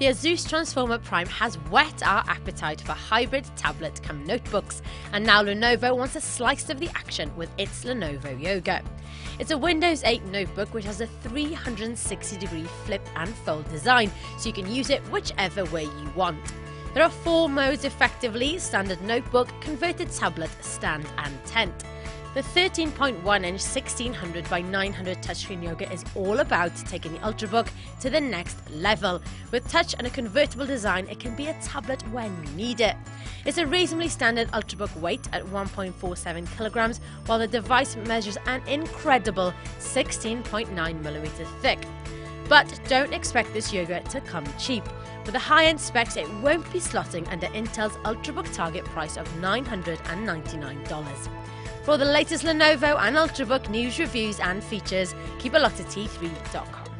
The Asus Transformer Prime has whet our appetite for hybrid tablet come notebooks, and now Lenovo wants a slice of the action with its Lenovo Yoga. It's a Windows 8 notebook which has a 360 degree flip and fold design, so you can use it whichever way you want. There are four modes effectively standard notebook, converted tablet, stand, and tent. The 13.1 inch 1600 by 900 touchscreen yoga is all about taking the Ultrabook to the next level. With touch and a convertible design, it can be a tablet when you need it. It's a reasonably standard Ultrabook weight at 1.47 kilograms, while the device measures an incredible 16.9 millimeters thick. But don't expect this yoga to come cheap. With the high-end specs, it won't be slotting under Intel's Ultrabook target price of $999. For the latest Lenovo and Ultrabook news, reviews, and features, keep a look at t3.com.